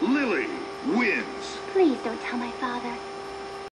Lily wins. Please don't tell my father.